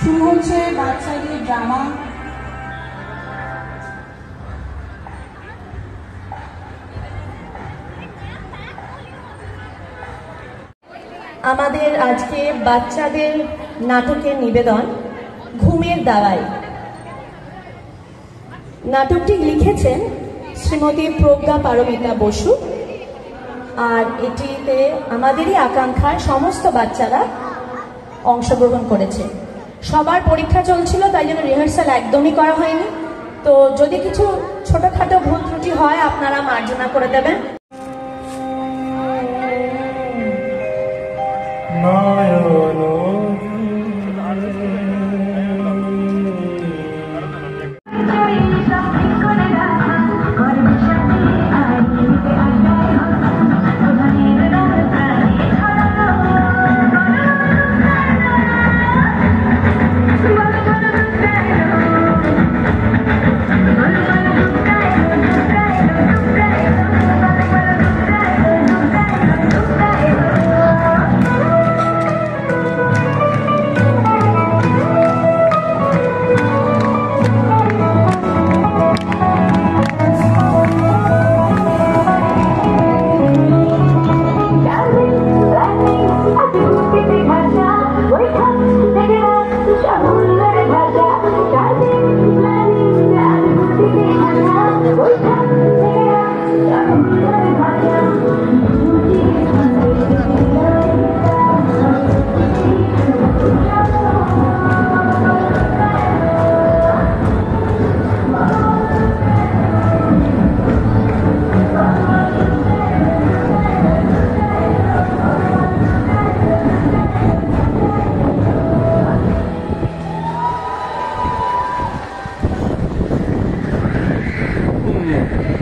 শুরু হচ্ছে বাচ্চাদের ড্রামা আমাদের আজকে বাচ্চাদের নাটকের নিবেদন, ঘুমের দাওয়াই নাটকটি লিখেছেন শ্রীমতী প্রজ্ঞা পারমিতা বসু, আর এটিতে আমাদেরই আকাঙ্ক্ষার সমস্ত বাচ্চারা অংশগ্রহণ করেছে। সবার পরীক্ষা চলছিল, তাই জন্য রিহার্সাল একদমই করা হয়নি। তো যদি কিছু ছোটোখাটো ভুল ত্রুটি হয়, আপনারা মার্জনা করে দেবেন। Thank you. Yeah.